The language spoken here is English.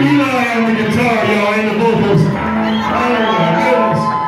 Eli on the guitar, y'all, and the vocals. Oh my goodness.